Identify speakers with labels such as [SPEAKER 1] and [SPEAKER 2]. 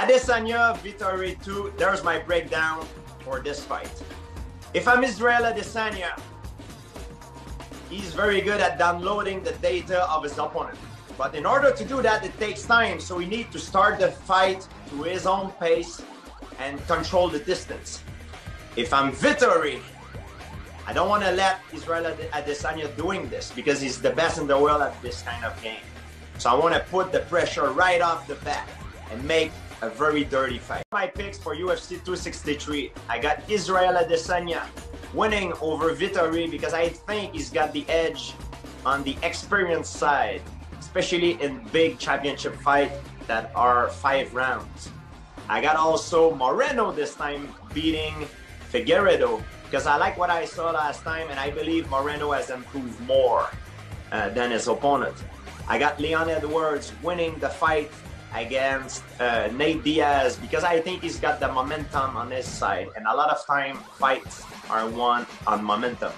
[SPEAKER 1] Adesanya, Vettori 2, there's my breakdown for this fight. If I'm Israel Adesanya, he's very good at downloading the data of his opponent. But in order to do that, it takes time. So we need to start the fight to his own pace and control the distance. If I'm Vettori, I don't want to let Israel Adesanya doing this because he's the best in the world at this kind of game. So I want to put the pressure right off the bat and make a very dirty fight. My picks for UFC 263, I got Israel Adesanya winning over Vettori because I think he's got the edge on the experience side, especially in big championship fight that are five rounds. I got also Moreno this time beating Figueiredo because I like what I saw last time and I believe Moreno has improved more uh, than his opponent. I got Leon Edwards winning the fight against uh, Nate Diaz because I think he's got the momentum on his side, and a lot of time fights are won on momentum.